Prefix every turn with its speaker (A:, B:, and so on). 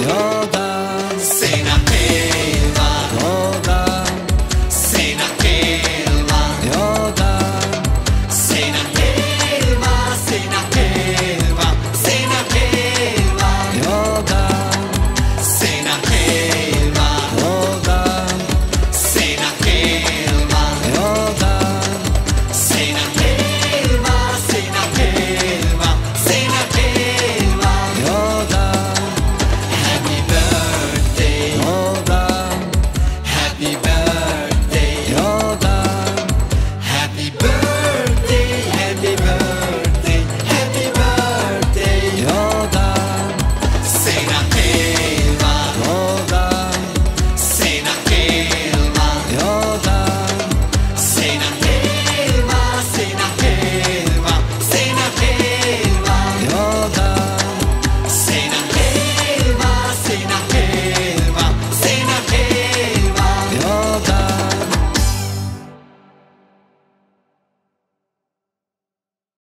A: Yeah.